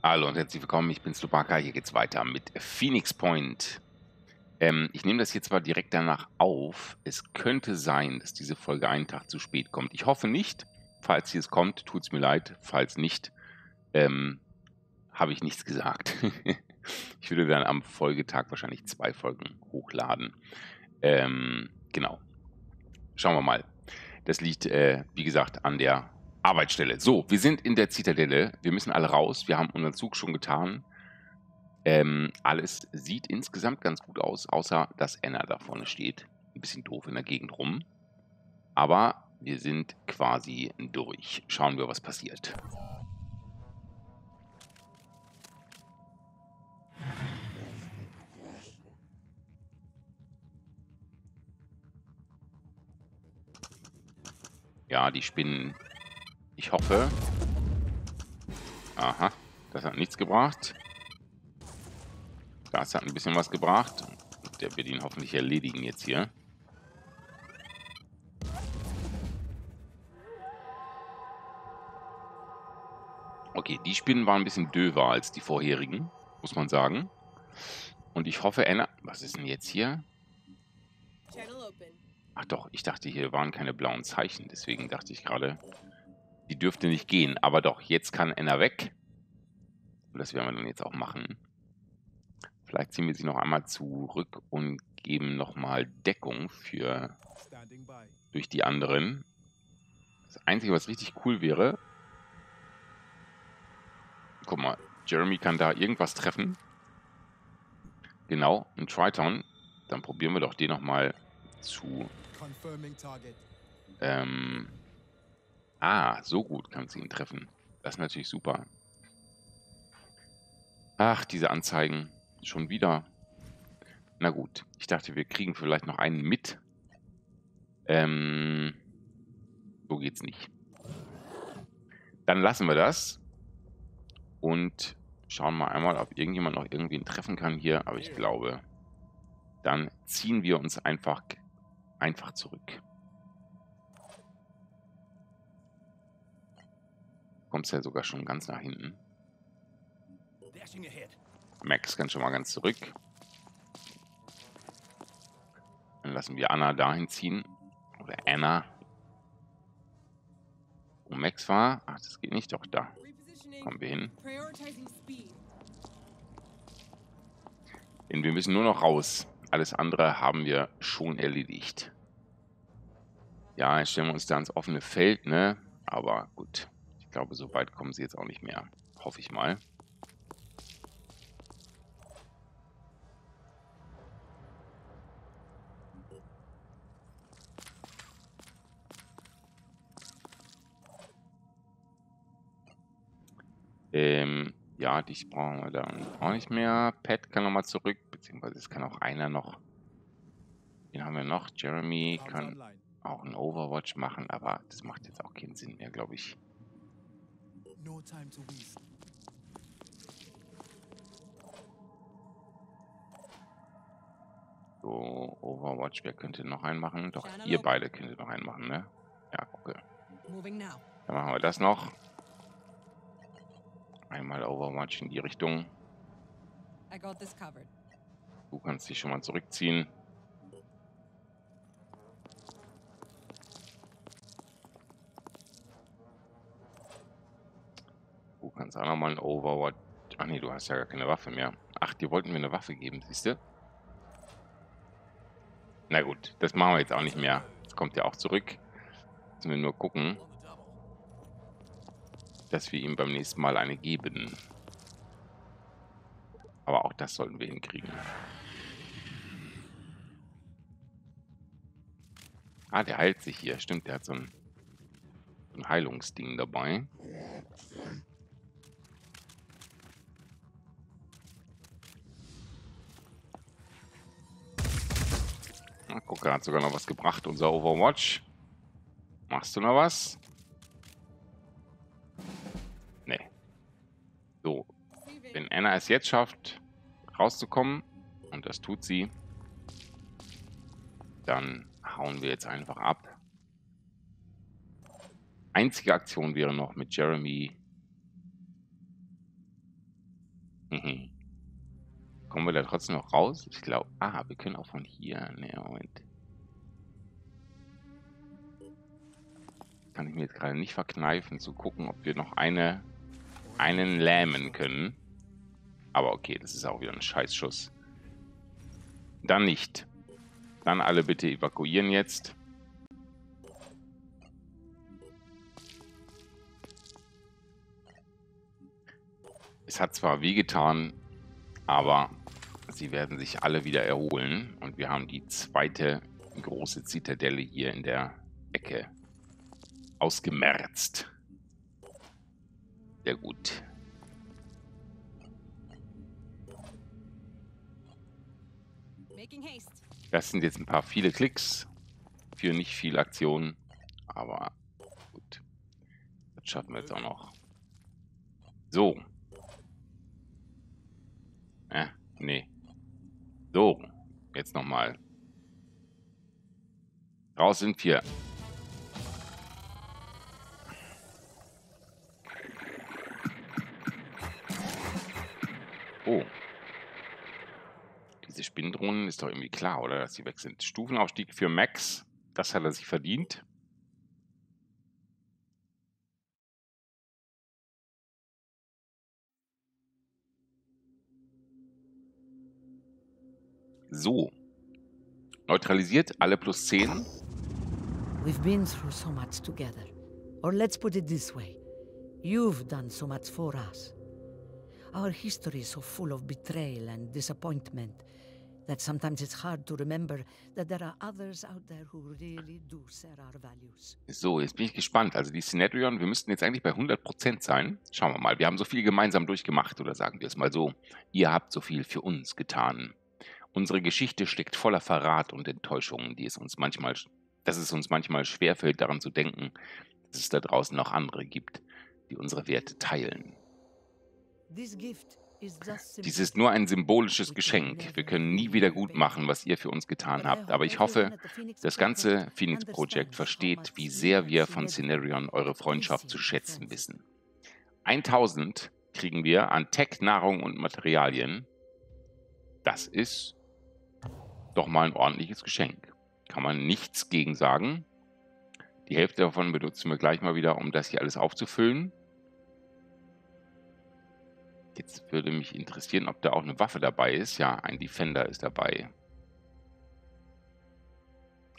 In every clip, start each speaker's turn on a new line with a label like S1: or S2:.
S1: Hallo und herzlich willkommen, ich bin Slobaka, hier geht's weiter mit Phoenix Point. Ähm, ich nehme das hier zwar direkt danach auf, es könnte sein, dass diese Folge einen Tag zu spät kommt. Ich hoffe nicht, falls sie es kommt, tut es mir leid, falls nicht, ähm, habe ich nichts gesagt. ich würde dann am Folgetag wahrscheinlich zwei Folgen hochladen. Ähm, genau. Schauen wir mal. Das liegt, äh, wie gesagt, an der Arbeitsstelle. So, wir sind in der Zitadelle. Wir müssen alle raus. Wir haben unseren Zug schon getan. Ähm, alles sieht insgesamt ganz gut aus, außer dass Anna da vorne steht. Ein bisschen doof in der Gegend rum. Aber wir sind quasi durch. Schauen wir, was passiert. Ja, die Spinnen ich hoffe. Aha, das hat nichts gebracht. Das hat ein bisschen was gebracht. Der wird ihn hoffentlich erledigen jetzt hier. Okay, die Spinnen waren ein bisschen döver als die vorherigen, muss man sagen. Und ich hoffe, Anna... Was ist denn jetzt hier? Ach doch, ich dachte, hier waren keine blauen Zeichen. Deswegen dachte ich gerade, die dürfte nicht gehen. Aber doch, jetzt kann Enna weg. Und das werden wir dann jetzt auch machen. Vielleicht ziehen wir sie noch einmal zurück und geben nochmal Deckung für durch die anderen. Das Einzige, was richtig cool wäre... Guck mal, Jeremy kann da irgendwas treffen. Genau, ein Triton. Dann probieren wir doch den nochmal zu... Ähm, Ah, so gut kann sie ihn treffen. Das ist natürlich super. Ach, diese Anzeigen. Schon wieder. Na gut. Ich dachte, wir kriegen vielleicht noch einen mit. Ähm, so geht's nicht. Dann lassen wir das. Und schauen mal einmal, ob irgendjemand noch irgendwen treffen kann hier. Aber ich glaube, dann ziehen wir uns einfach, einfach zurück. Kommst ja sogar schon ganz nach hinten. Max kann schon mal ganz zurück. Dann lassen wir Anna dahin ziehen. Oder Anna. Wo Max war. Ach, das geht nicht. Doch, da. Kommen wir hin. Denn wir müssen nur noch raus. Alles andere haben wir schon erledigt. Ja, jetzt stellen wir uns da ins offene Feld, ne? Aber gut. Ich glaube, so weit kommen sie jetzt auch nicht mehr. Hoffe ich mal. Ähm, ja, dich brauchen wir dann auch nicht mehr. Pat kann nochmal zurück, beziehungsweise es kann auch einer noch. Den haben wir noch. Jeremy kann auch ein Overwatch machen, aber das macht jetzt auch keinen Sinn mehr, glaube ich. No time to waste. So, Overwatch, wer könnte noch einen machen? Doch, ihr beide könntet noch einen machen, ne? Ja, okay. Dann machen wir das noch. Einmal Overwatch in die Richtung. Du kannst dich schon mal zurückziehen. Auch nochmal ein Overwatch... Ach nee, du hast ja gar keine Waffe mehr. Ach, die wollten mir eine Waffe geben, siehst du? Na gut, das machen wir jetzt auch nicht mehr. Jetzt kommt ja auch zurück. Müssen wir nur gucken, dass wir ihm beim nächsten Mal eine geben. Aber auch das sollten wir hinkriegen. Ah, der heilt sich hier. Stimmt, der hat so ein, ein Heilungsding dabei. Gucke hat sogar noch was gebracht, unser Overwatch. Machst du noch was? Nee. So. Wenn Anna es jetzt schafft, rauszukommen, und das tut sie, dann hauen wir jetzt einfach ab. Einzige Aktion wäre noch mit Jeremy Mhm. Kommen wir da trotzdem noch raus? Ich glaube, ah, wir können auch von hier. Ne, Moment. Kann ich mir jetzt gerade nicht verkneifen, zu gucken, ob wir noch eine, einen lähmen können. Aber okay, das ist auch wieder ein Scheißschuss. Dann nicht. Dann alle bitte evakuieren jetzt. Es hat zwar wehgetan, aber sie werden sich alle wieder erholen. Und wir haben die zweite große Zitadelle hier in der Ecke ausgemerzt. Sehr gut. Das sind jetzt ein paar viele Klicks für nicht viel Aktion, aber gut. Das schaffen wir jetzt auch noch. So. Äh, nee. So, jetzt nochmal. Raus sind wir. Oh. Diese Spinndrohnen ist doch irgendwie klar, oder? Dass sie weg sind. Stufenaufstieg für Max. Das hat er sich verdient. So. Neutralisiert alle plus 10.
S2: We've been through so much together. Or let's put it this way. You've done so much for us. Our history is so full of betrayal and disappointment that sometimes it's hard to remember that there are others out there who really do share our values.
S1: So, jetzt bin ich gespannt. Also die Synedrion, wir müssten jetzt eigentlich bei 100% sein. Schauen wir mal. Wir haben so viel gemeinsam durchgemacht, oder sagen wir es mal so. Ihr habt so viel für uns getan. Unsere Geschichte steckt voller Verrat und Enttäuschungen, die es uns manchmal, dass es uns manchmal schwerfällt, daran zu denken, dass es da draußen noch andere gibt, die unsere Werte teilen. Dies ist nur ein symbolisches Geschenk. Wir können nie wieder gut machen, was ihr für uns getan habt. Aber ich hoffe, das ganze Phoenix Project versteht, wie sehr wir von Scenarion eure Freundschaft zu schätzen wissen. 1000 kriegen wir an Tech, Nahrung und Materialien. Das ist doch mal ein ordentliches Geschenk. Kann man nichts gegen sagen. Die Hälfte davon benutzen wir gleich mal wieder, um das hier alles aufzufüllen. Jetzt würde mich interessieren, ob da auch eine Waffe dabei ist. Ja, ein Defender ist dabei.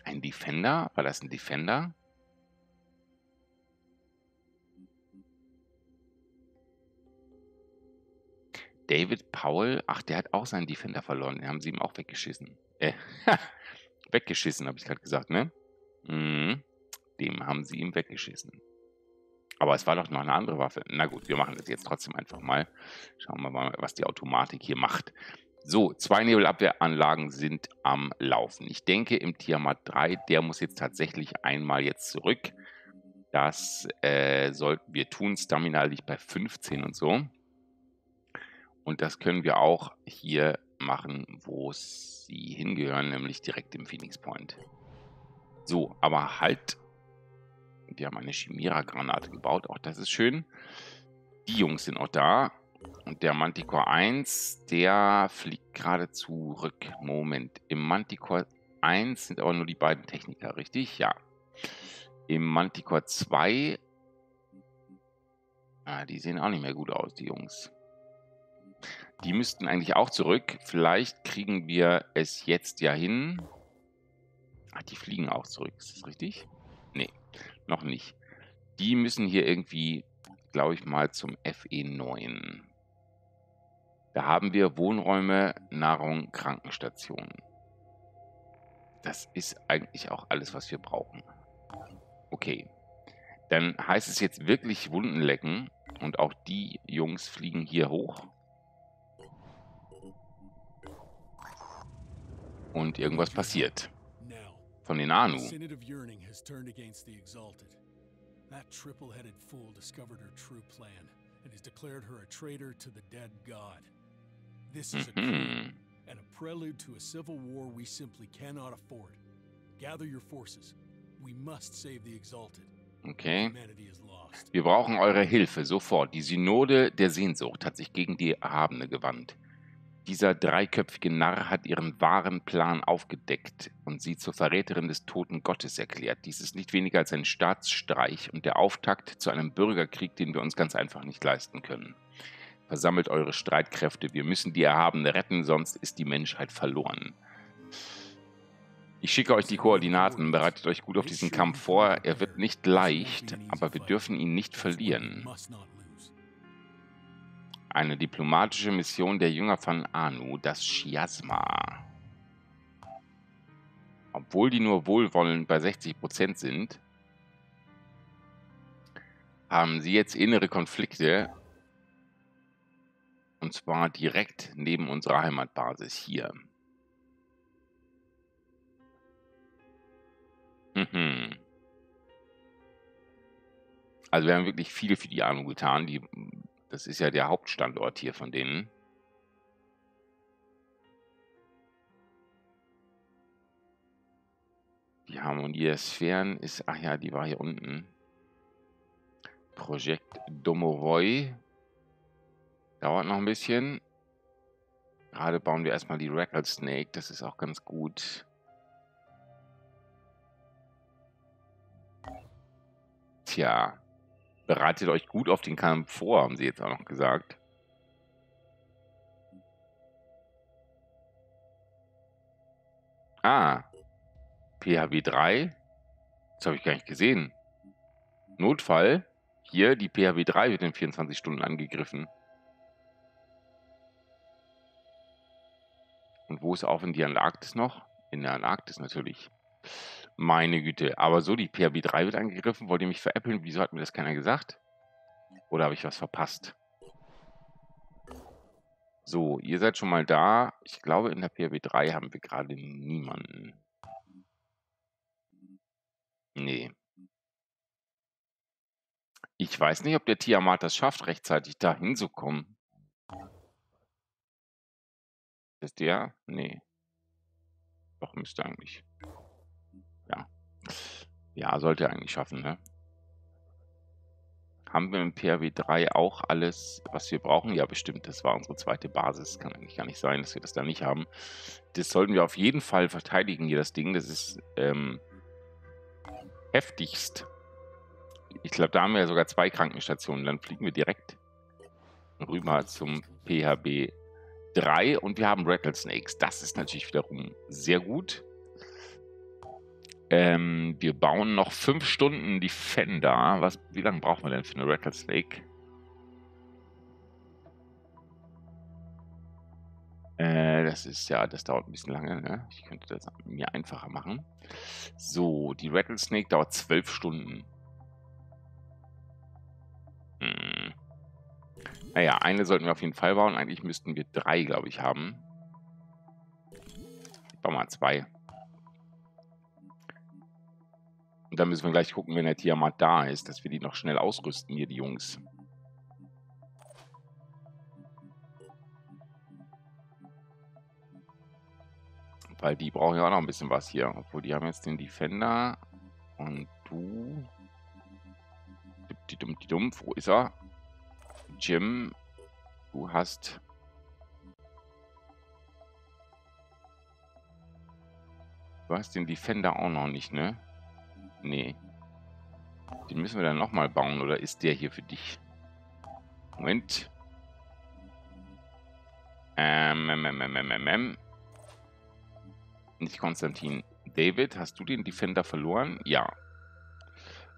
S1: Ein Defender? War das ein Defender? David Powell, ach, der hat auch seinen Defender verloren. Den haben sie ihm auch weggeschissen. Äh, weggeschissen, habe ich gerade gesagt, ne? Mhm. Dem haben sie ihm weggeschissen. Aber es war doch noch eine andere Waffe. Na gut, wir machen das jetzt trotzdem einfach mal. Schauen wir mal, was die Automatik hier macht. So, zwei Nebelabwehranlagen sind am Laufen. Ich denke, im Tiamat 3, der muss jetzt tatsächlich einmal jetzt zurück. Das äh, sollten wir tun. Stamina liegt bei 15 und so. Und das können wir auch hier machen, wo sie hingehören, nämlich direkt im Phoenix Point. So, aber halt. Wir haben eine Chimera-Granate gebaut, auch das ist schön. Die Jungs sind auch da. Und der Manticore 1, der fliegt gerade zurück. Moment, im Manticore 1 sind aber nur die beiden Techniker, richtig? Ja. Im Manticore 2, ah, die sehen auch nicht mehr gut aus, die Jungs. Die müssten eigentlich auch zurück. Vielleicht kriegen wir es jetzt ja hin. Ach, die fliegen auch zurück. Ist das richtig? Nee, noch nicht. Die müssen hier irgendwie, glaube ich mal, zum FE9. Da haben wir Wohnräume, Nahrung, Krankenstationen. Das ist eigentlich auch alles, was wir brauchen. Okay. Dann heißt es jetzt wirklich Wunden lecken. Und auch die Jungs fliegen hier hoch. Und irgendwas passiert. Von den Anu. That triple-headed fool discovered her true plan and has declared her a traitor to the dead god. This is a coup and a prelude to a civil war we simply cannot afford. Gather your forces. We must save the Exalted. Okay. Wir brauchen eure Hilfe, sofort. Die Synode der Sehnsucht hat sich gegen die Erhabene gewandt. Dieser dreiköpfige Narr hat ihren wahren Plan aufgedeckt und sie zur Verräterin des toten Gottes erklärt. Dies ist nicht weniger als ein Staatsstreich und der Auftakt zu einem Bürgerkrieg, den wir uns ganz einfach nicht leisten können. Versammelt eure Streitkräfte, wir müssen die Erhabene retten, sonst ist die Menschheit verloren. Ich schicke euch die Koordinaten, bereitet euch gut auf diesen Kampf vor. Er wird nicht leicht, aber wir dürfen ihn nicht verlieren. Eine diplomatische Mission der Jünger von Anu, das Chiasma. Obwohl die nur wohlwollend bei 60% sind, haben sie jetzt innere Konflikte. Und zwar direkt neben unserer Heimatbasis hier. Mhm. Also wir haben wirklich viel für die Anu getan. Die, das ist ja der Hauptstandort hier von denen. Die Harmonie der Sphären ist, ach ja, die war hier unten. Projekt Domoroy. Dauert noch ein bisschen. Gerade bauen wir erstmal die Record Snake. Das ist auch ganz gut. Tja, bereitet euch gut auf den Kampf vor, haben sie jetzt auch noch gesagt. Ah, PHW 3. Das habe ich gar nicht gesehen. Notfall. Hier, die PHW 3 wird in 24 Stunden angegriffen. Und wo ist auch in die Antarktis noch? In der Antarktis natürlich. Meine Güte. Aber so, die PHB 3 wird angegriffen. Wollt ihr mich veräppeln? Wieso hat mir das keiner gesagt? Oder habe ich was verpasst? So, ihr seid schon mal da. Ich glaube, in der PHB 3 haben wir gerade niemanden. Nee. Ich weiß nicht, ob der Tiamat das schafft, rechtzeitig da hinzukommen. Ist der? Nee. Doch, müsste eigentlich. Ja. Sollte eigentlich schaffen, ne? Haben wir im PRW 3 auch alles, was wir brauchen? Ja, bestimmt. Das war unsere zweite Basis. Kann eigentlich gar nicht sein, dass wir das da nicht haben. Das sollten wir auf jeden Fall verteidigen, hier das Ding. Das ist ähm, heftigst. Ich glaube, da haben wir ja sogar zwei Krankenstationen. Dann fliegen wir direkt rüber zum PHB 3 und wir haben Rattlesnakes. Das ist natürlich wiederum sehr gut. Ähm, wir bauen noch fünf Stunden Defender. Was, wie lange brauchen wir denn für eine Rattlesnake? Äh, das ist ja, das dauert ein bisschen lange. Ne? Ich könnte das mir einfacher machen. So, die Rattlesnake dauert zwölf Stunden. Hm. Naja, eine sollten wir auf jeden Fall bauen. Eigentlich müssten wir drei, glaube ich, haben. Ich baue mal zwei. Und dann müssen wir gleich gucken, wenn der Tiamat da ist, dass wir die noch schnell ausrüsten, hier die Jungs. Weil die brauchen ja auch noch ein bisschen was hier. Obwohl, die haben jetzt den Defender. Und du... Dumm, dumm. Wo ist er? Jim, du hast... Du hast den Defender auch noch nicht, ne? Nee. Den müssen wir dann nochmal bauen, oder ist der hier für dich? Moment. Ähm, ähm, ähm, ähm, ähm, ähm. Nicht Konstantin. David, hast du den Defender verloren? Ja.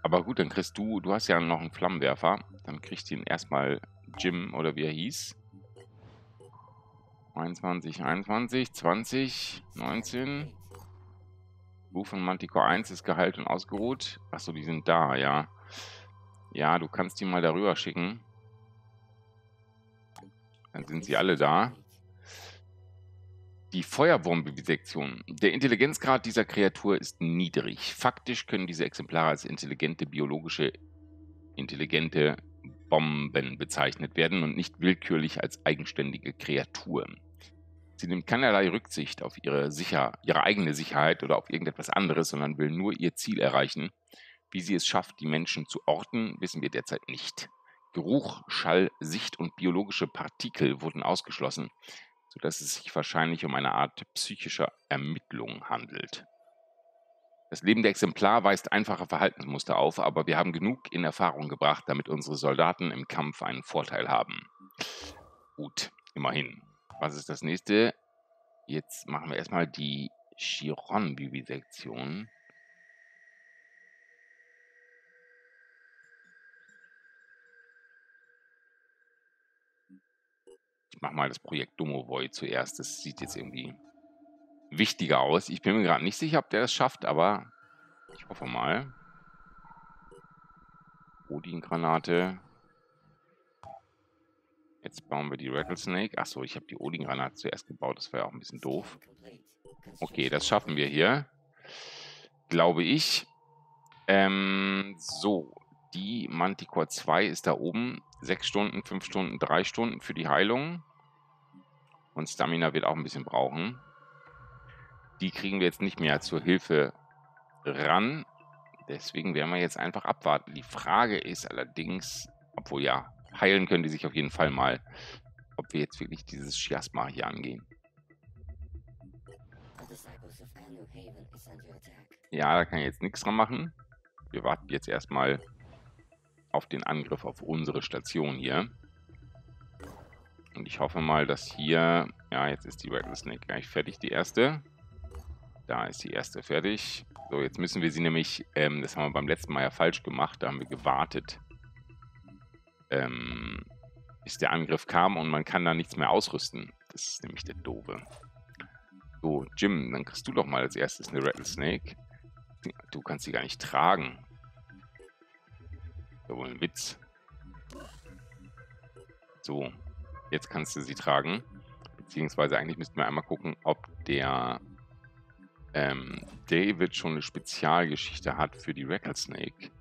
S1: Aber gut, dann kriegst du, du hast ja noch einen Flammenwerfer. Dann kriegst du ihn erstmal Jim oder wie er hieß. 21, 21, 20, 19. Ruf von Manticore 1 ist geheilt und ausgeruht. Achso, die sind da, ja. Ja, du kannst die mal darüber schicken. Dann sind sie alle da. Die Feuerwurmvivisektion. Der Intelligenzgrad dieser Kreatur ist niedrig. Faktisch können diese Exemplare als intelligente biologische, intelligente Bomben bezeichnet werden und nicht willkürlich als eigenständige Kreaturen. Sie nimmt keinerlei Rücksicht auf ihre, Sicher ihre eigene Sicherheit oder auf irgendetwas anderes, sondern will nur ihr Ziel erreichen. Wie sie es schafft, die Menschen zu orten, wissen wir derzeit nicht. Geruch, Schall, Sicht und biologische Partikel wurden ausgeschlossen, sodass es sich wahrscheinlich um eine Art psychischer Ermittlung handelt. Das lebende Exemplar weist einfache Verhaltensmuster auf, aber wir haben genug in Erfahrung gebracht, damit unsere Soldaten im Kampf einen Vorteil haben. Gut, immerhin. Was ist das nächste? Jetzt machen wir erstmal die Chiron-Vivisektion. Ich mache mal das Projekt Domovoy zuerst. Das sieht jetzt irgendwie wichtiger aus. Ich bin mir gerade nicht sicher, ob der das schafft, aber ich hoffe mal. Odin-Granate. Jetzt bauen wir die Rattlesnake. Achso, ich habe die Odin-Granate zuerst gebaut. Das ja auch ein bisschen doof. Okay, das schaffen wir hier. Glaube ich. Ähm, so, die Manticore 2 ist da oben. 6 Stunden, 5 Stunden, 3 Stunden für die Heilung. Und Stamina wird auch ein bisschen brauchen. Die kriegen wir jetzt nicht mehr zur Hilfe ran. Deswegen werden wir jetzt einfach abwarten. Die Frage ist allerdings, obwohl ja, heilen können die sich auf jeden Fall mal, ob wir jetzt wirklich dieses Chiasma hier angehen. Ja, da kann ich jetzt nichts dran machen. Wir warten jetzt erstmal auf den Angriff auf unsere Station hier. Und ich hoffe mal, dass hier... Ja, jetzt ist die Rattlesnake gleich fertig, die erste. Da ist die erste fertig. So, jetzt müssen wir sie nämlich... Ähm, das haben wir beim letzten Mal ja falsch gemacht. Da haben wir gewartet. Ähm, bis der Angriff kam und man kann da nichts mehr ausrüsten. Das ist nämlich der Doofe. So, Jim, dann kriegst du doch mal als erstes eine Rattlesnake. Du kannst sie gar nicht tragen. Ja wohl ein Witz. So, jetzt kannst du sie tragen. Beziehungsweise eigentlich müssten wir einmal gucken, ob der ähm, David schon eine Spezialgeschichte hat für die Rattlesnake.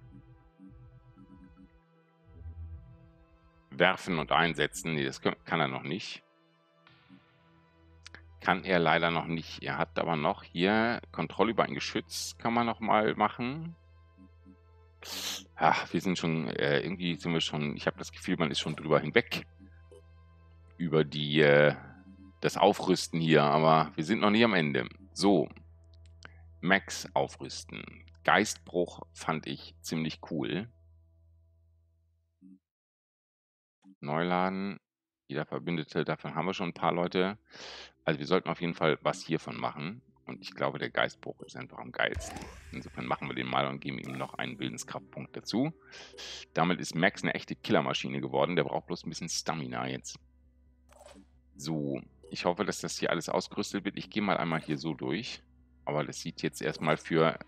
S1: Werfen und einsetzen, nee, das kann er noch nicht. Kann er leider noch nicht. Er hat aber noch hier Kontrolle über ein Geschütz, kann man noch mal machen. Ach, wir sind schon, äh, irgendwie sind wir schon, ich habe das Gefühl, man ist schon drüber hinweg. Über die, äh, das Aufrüsten hier, aber wir sind noch nie am Ende. So, Max aufrüsten. Geistbruch fand ich ziemlich cool. Neuladen. Jeder Verbündete, davon haben wir schon ein paar Leute. Also wir sollten auf jeden Fall was hiervon machen. Und ich glaube, der Geistbruch ist einfach am geilsten. Insofern machen wir den mal und geben ihm noch einen Willenskraftpunkt dazu. Damit ist Max eine echte Killermaschine geworden. Der braucht bloß ein bisschen Stamina jetzt. So, ich hoffe, dass das hier alles ausgerüstet wird. Ich gehe mal einmal hier so durch. Aber das sieht jetzt erstmal für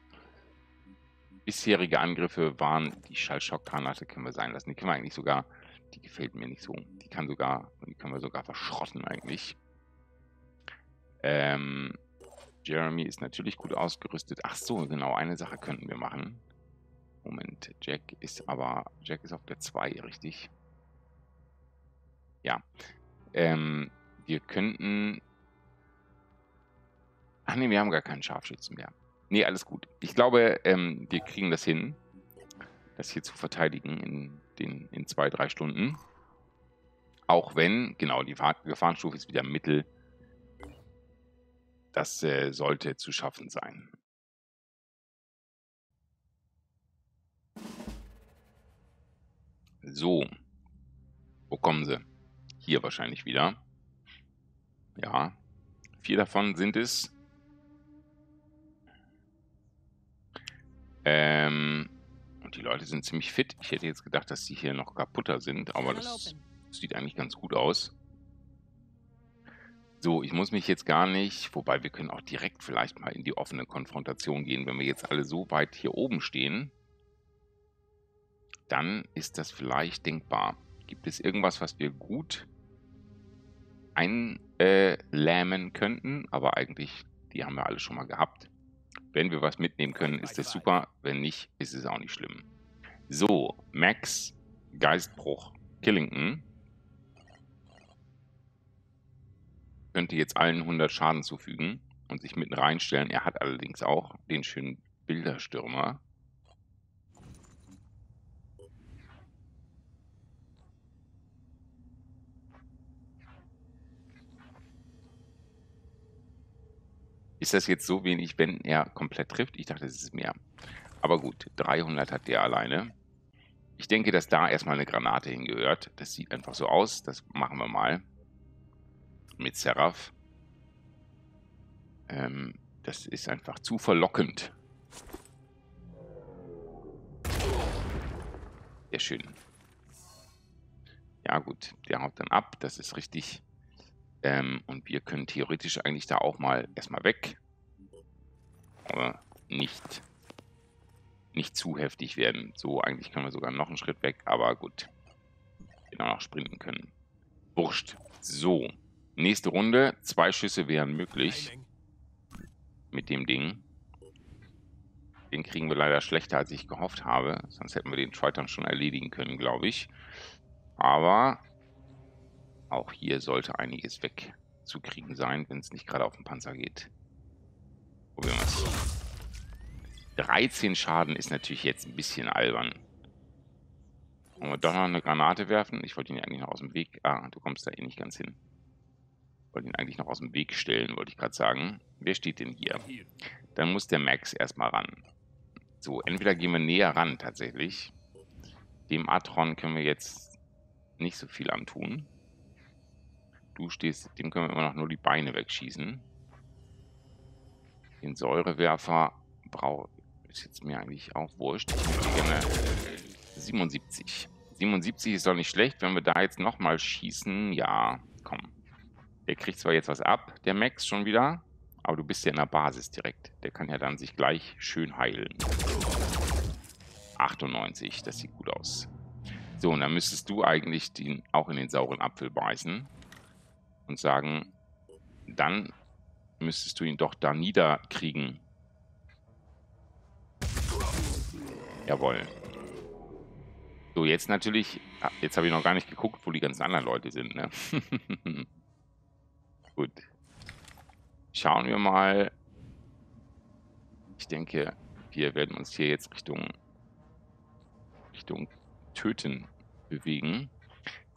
S1: bisherige Angriffe waren die Schallschockgranate können wir sein lassen. Die können wir eigentlich sogar, die gefällt mir nicht so. Die kann sogar, die können wir sogar verschrotten eigentlich. Ähm, Jeremy ist natürlich gut ausgerüstet. Ach so, genau, eine Sache könnten wir machen. Moment, Jack ist aber, Jack ist auf der 2, richtig? Ja. Ähm, wir könnten... Ach nee, wir haben gar keinen Scharfschützen mehr. Nee, alles gut. Ich glaube, ähm, wir kriegen das hin, das hier zu verteidigen in, den, in zwei, drei Stunden. Auch wenn, genau, die Gefahrenstufe ist wieder mittel das äh, sollte zu schaffen sein. So. Wo kommen sie? Hier wahrscheinlich wieder. Ja. Vier davon sind es. Ähm, und die Leute sind ziemlich fit. Ich hätte jetzt gedacht, dass sie hier noch kaputter sind, aber das sieht eigentlich ganz gut aus. So, ich muss mich jetzt gar nicht, wobei wir können auch direkt vielleicht mal in die offene Konfrontation gehen, wenn wir jetzt alle so weit hier oben stehen, dann ist das vielleicht denkbar. Gibt es irgendwas, was wir gut einlähmen äh, könnten, aber eigentlich, die haben wir alle schon mal gehabt. Wenn wir was mitnehmen können, ist das super. Wenn nicht, ist es auch nicht schlimm. So, Max, Geistbruch, Killington. könnte jetzt allen 100 Schaden zufügen und sich mitten reinstellen. Er hat allerdings auch den schönen Bilderstürmer. Ist das jetzt so wenig, wenn er komplett trifft? Ich dachte, es ist mehr. Aber gut, 300 hat der alleine. Ich denke, dass da erstmal eine Granate hingehört. Das sieht einfach so aus. Das machen wir mal. Mit Seraph. Ähm, das ist einfach zu verlockend. Sehr schön. Ja gut, der haut dann ab. Das ist richtig. Ähm, und wir können theoretisch eigentlich da auch mal erstmal weg. Aber nicht nicht zu heftig werden. So, eigentlich können wir sogar noch einen Schritt weg, aber gut. Wir noch sprinten können. Wurscht. So, nächste Runde. Zwei Schüsse wären möglich. Mit dem Ding. Den kriegen wir leider schlechter, als ich gehofft habe. Sonst hätten wir den Triton schon erledigen können, glaube ich. Aber auch hier sollte einiges wegzukriegen sein, wenn es nicht gerade auf den Panzer geht. Probieren wir es. 13 Schaden ist natürlich jetzt ein bisschen albern. Wollen wir doch noch eine Granate werfen? Ich wollte ihn eigentlich noch aus dem Weg... Ah, du kommst da eh nicht ganz hin. Ich wollte ihn eigentlich noch aus dem Weg stellen, wollte ich gerade sagen. Wer steht denn hier? Dann muss der Max erstmal ran. So, entweder gehen wir näher ran tatsächlich. Dem Atron können wir jetzt nicht so viel antun. Du stehst, dem können wir immer noch nur die Beine wegschießen. Den Säurewerfer brauche ist jetzt mir eigentlich auch wurscht. Ich möchte gerne 77. 77 ist doch nicht schlecht, wenn wir da jetzt nochmal schießen. Ja, komm. Der kriegt zwar jetzt was ab, der Max schon wieder, aber du bist ja in der Basis direkt. Der kann ja dann sich gleich schön heilen. 98, das sieht gut aus. So, und dann müsstest du eigentlich den, auch in den sauren Apfel beißen und sagen, dann müsstest du ihn doch da niederkriegen. Jawohl. So, jetzt natürlich, ah, jetzt habe ich noch gar nicht geguckt, wo die ganzen anderen Leute sind, ne? Gut. Schauen wir mal. Ich denke, wir werden uns hier jetzt Richtung Richtung Töten bewegen.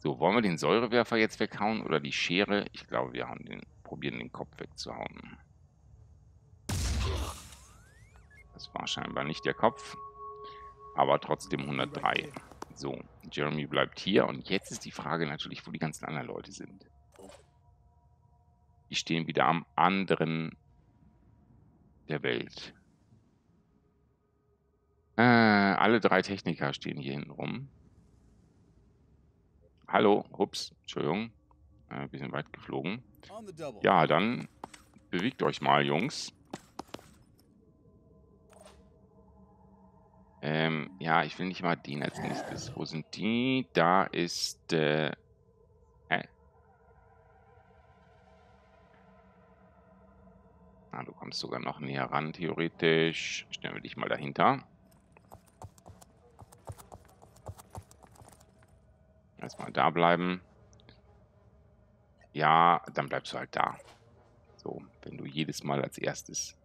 S1: So, wollen wir den Säurewerfer jetzt weghauen oder die Schere? Ich glaube, wir haben den, probieren den Kopf wegzuhauen. Das war scheinbar nicht der Kopf aber trotzdem 103. So, Jeremy bleibt hier und jetzt ist die Frage natürlich, wo die ganzen anderen Leute sind. Die stehen wieder am anderen der Welt. Äh, alle drei Techniker stehen hier hinten rum. Hallo, ups, Entschuldigung, äh, ein bisschen weit geflogen. Ja, dann bewegt euch mal, Jungs. Ähm, ja, ich will nicht mal den als nächstes. Wo sind die? Da ist, äh... Hä? Ah, du kommst sogar noch näher ran, theoretisch. Stellen wir dich mal dahinter. Erstmal da bleiben. Ja, dann bleibst du halt da. So, wenn du jedes Mal als erstes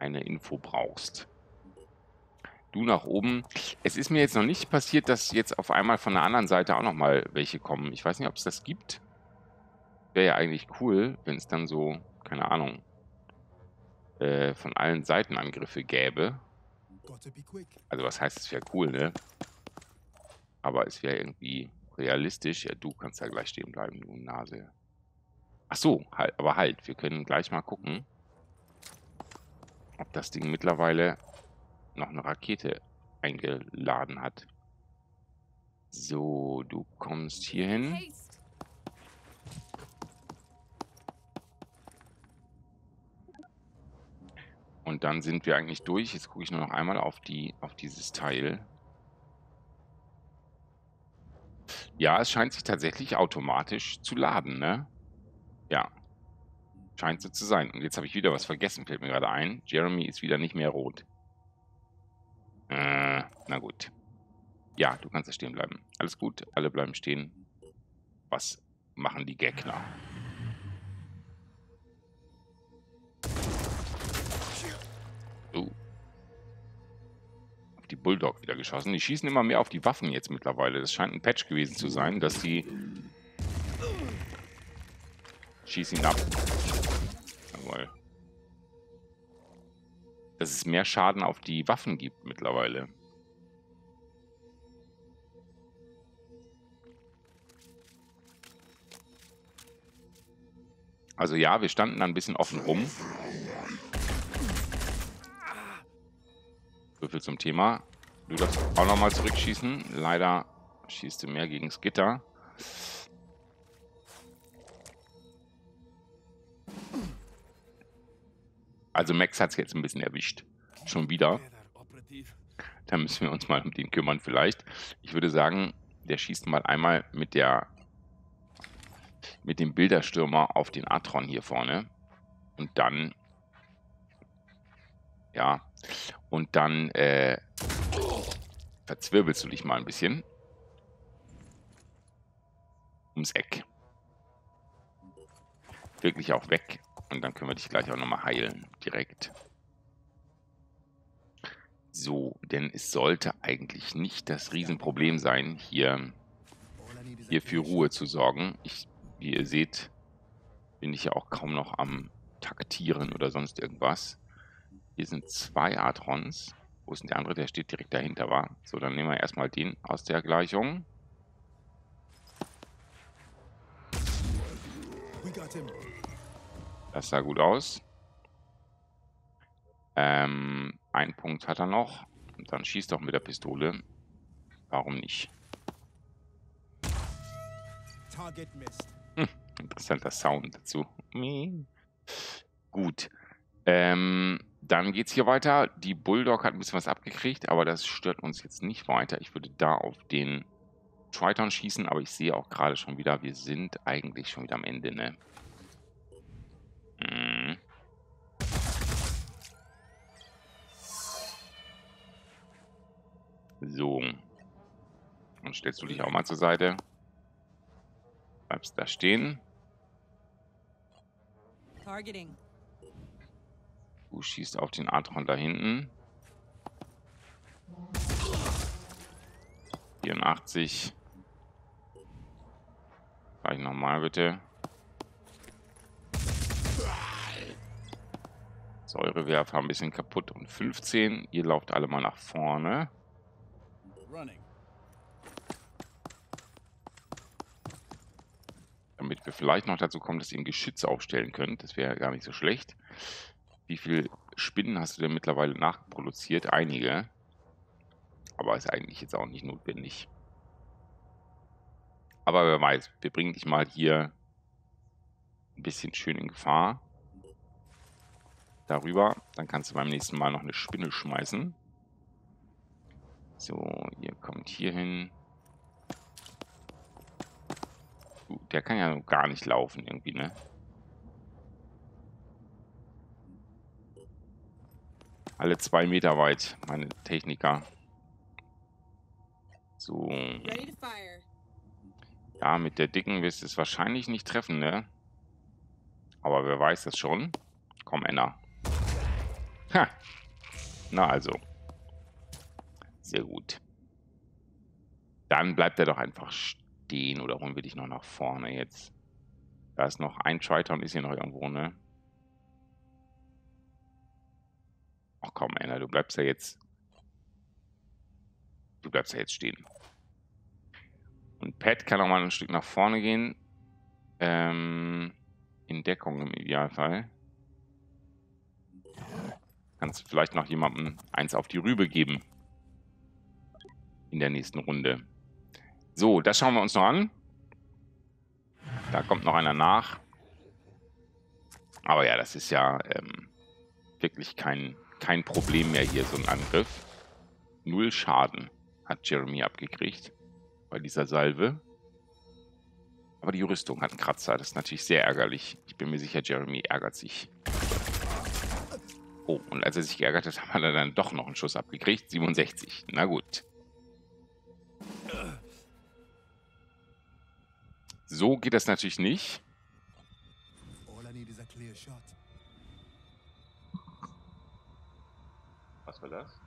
S1: eine Info brauchst du nach oben. Es ist mir jetzt noch nicht passiert, dass jetzt auf einmal von der anderen Seite auch nochmal welche kommen. Ich weiß nicht, ob es das gibt. Wäre ja eigentlich cool, wenn es dann so, keine Ahnung, äh, von allen Seiten Angriffe gäbe. Also was heißt, es wäre cool, ne? Aber es wäre irgendwie realistisch. Ja, du kannst da gleich stehen bleiben, du Nase. Ach so, halt, aber halt, wir können gleich mal gucken, ob das Ding mittlerweile noch eine Rakete eingeladen hat. So, du kommst hier hin. Und dann sind wir eigentlich durch. Jetzt gucke ich nur noch einmal auf, die, auf dieses Teil. Ja, es scheint sich tatsächlich automatisch zu laden, ne? Ja. Scheint so zu sein. Und jetzt habe ich wieder was vergessen, fällt mir gerade ein. Jeremy ist wieder nicht mehr rot. Äh, na gut. Ja, du kannst da stehen bleiben. Alles gut, alle bleiben stehen. Was machen die Gegner? Die Bulldog wieder geschossen. Die schießen immer mehr auf die Waffen jetzt mittlerweile. Das scheint ein Patch gewesen zu sein, dass die... Schieß ihn ab. Jawohl. dass es mehr Schaden auf die Waffen gibt mittlerweile. Also ja, wir standen da ein bisschen offen rum. Viel zum Thema. Du darfst auch nochmal zurückschießen. Leider schießt du mehr gegen das Gitter. Also Max hat es jetzt ein bisschen erwischt. Schon wieder. Da müssen wir uns mal um den kümmern vielleicht. Ich würde sagen, der schießt mal einmal mit der mit dem Bilderstürmer auf den Atron hier vorne. Und dann ja, und dann äh, verzwirbelst du dich mal ein bisschen ums Eck. Wirklich auch weg. Und dann können wir dich gleich auch nochmal heilen. Direkt. So, denn es sollte eigentlich nicht das Riesenproblem sein, hier, hier für Ruhe zu sorgen. Ich, wie ihr seht, bin ich ja auch kaum noch am Taktieren oder sonst irgendwas. Hier sind zwei Atrons. Wo ist denn der andere? Der steht direkt dahinter, war. So, dann nehmen wir erstmal den aus der Gleichung. Das sah gut aus. Ähm, einen Punkt hat er noch. Und dann schießt doch mit der Pistole. Warum nicht? Hm, interessanter Sound dazu. Gut. Ähm, dann geht es hier weiter. Die Bulldog hat ein bisschen was abgekriegt, aber das stört uns jetzt nicht weiter. Ich würde da auf den Triton schießen, aber ich sehe auch gerade schon wieder, wir sind eigentlich schon wieder am Ende, ne? Hm. So. Dann stellst du dich auch mal zur Seite. Bleibst da stehen. Targeting. Du schießt auf den Atron da hinten. 84. Gleich nochmal bitte. Säurewerfer ein bisschen kaputt und 15. Ihr lauft alle mal nach vorne. Damit wir vielleicht noch dazu kommen, dass ihr ein Geschütz aufstellen könnt. Das wäre gar nicht so schlecht. Wie viele Spinnen hast du denn mittlerweile nachproduziert? Einige. Aber ist eigentlich jetzt auch nicht notwendig. Aber wer weiß, wir bringen dich mal hier ein bisschen schön in Gefahr. Darüber. Dann kannst du beim nächsten Mal noch eine Spinne schmeißen. So, ihr kommt hier hin. Der kann ja gar nicht laufen irgendwie, ne? Alle zwei Meter weit, meine Techniker. So. Ja, mit der dicken wirst du es wahrscheinlich nicht treffen, ne? Aber wer weiß das schon? Komm, Enna. Ha! Na also. Sehr gut. Dann bleibt er doch einfach stehen oder holen wir dich noch nach vorne jetzt. Da ist noch ein Triton, ist hier noch irgendwo, ne? Ach komm, Anna, du bleibst ja jetzt. Du bleibst ja jetzt stehen. Und Pat kann auch mal ein Stück nach vorne gehen. Ähm, in Deckung im Idealfall. Kannst du vielleicht noch jemandem eins auf die Rübe geben. In der nächsten Runde. So, das schauen wir uns noch an. Da kommt noch einer nach. Aber ja, das ist ja ähm, wirklich kein kein Problem mehr hier, so ein Angriff. Null Schaden hat Jeremy abgekriegt bei dieser Salve. Aber die Rüstung hat einen Kratzer. Das ist natürlich sehr ärgerlich. Ich bin mir sicher, Jeremy ärgert sich. Oh, und als er sich geärgert hat, hat er dann doch noch einen Schuss abgekriegt. 67. Na gut. So geht das natürlich nicht. Was war das?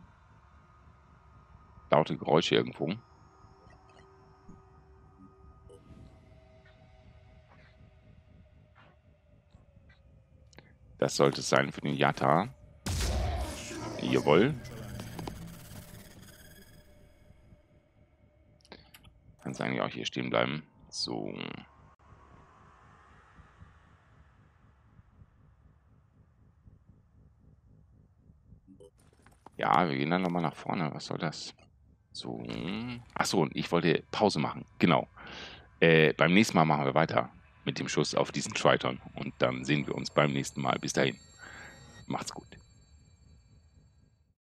S1: Laute Geräusche irgendwo. Das sollte es sein für den Yatta. Jawohl. Kannst eigentlich auch hier stehen bleiben. So. Ja, wir gehen dann nochmal nach vorne. Was soll das? So. Achso, ich wollte Pause machen. Genau. Äh, beim nächsten Mal machen wir weiter mit dem Schuss auf diesen Triton. Und dann sehen wir uns beim nächsten Mal. Bis dahin. Macht's gut.